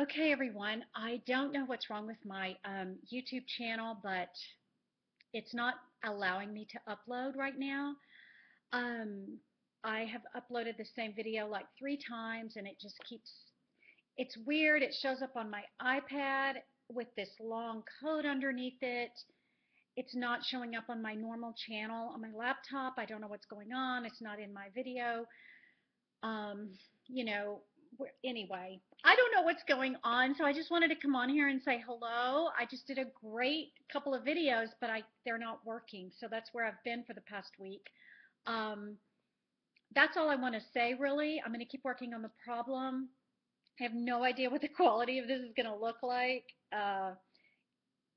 Okay, everyone. I don't know what's wrong with my um, YouTube channel, but it's not allowing me to upload right now. Um, I have uploaded the same video like three times and it just keeps, it's weird. It shows up on my iPad with this long code underneath it. It's not showing up on my normal channel on my laptop. I don't know what's going on. It's not in my video. Um, you know, anyway, I don't know what's going on, so I just wanted to come on here and say hello. I just did a great couple of videos, but I they're not working, so that's where I've been for the past week. Um, that's all I want to say, really. I'm going to keep working on the problem. I have no idea what the quality of this is going to look like. Uh,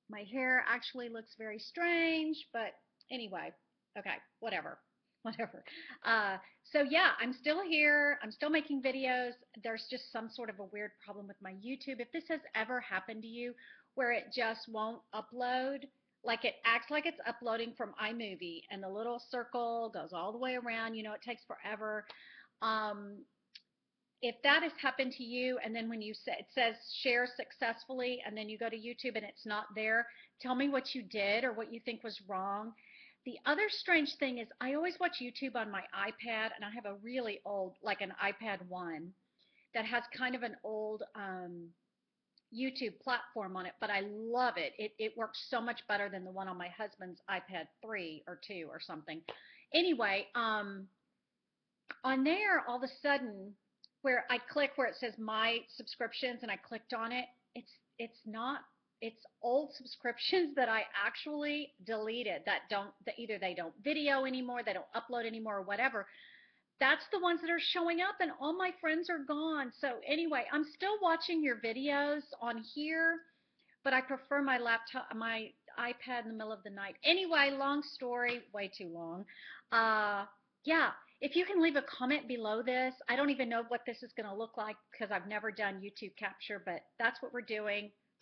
my hair actually looks very strange, but anyway, okay, whatever whatever. Uh, so yeah, I'm still here. I'm still making videos. There's just some sort of a weird problem with my YouTube. If this has ever happened to you where it just won't upload, like it acts like it's uploading from iMovie and the little circle goes all the way around, you know, it takes forever. Um, if that has happened to you and then when you say it says share successfully and then you go to YouTube and it's not there, tell me what you did or what you think was wrong the other strange thing is I always watch YouTube on my iPad, and I have a really old, like an iPad 1, that has kind of an old um, YouTube platform on it, but I love it. it. It works so much better than the one on my husband's iPad 3 or 2 or something. Anyway, um, on there, all of a sudden, where I click where it says my subscriptions and I clicked on it, it's it's not it's old subscriptions that I actually deleted that don't that either they don't video anymore, they don't upload anymore or whatever. That's the ones that are showing up and all my friends are gone. So anyway, I'm still watching your videos on here, but I prefer my laptop my iPad in the middle of the night. Anyway, long story, way too long. Uh yeah, if you can leave a comment below this, I don't even know what this is going to look like because I've never done YouTube capture, but that's what we're doing.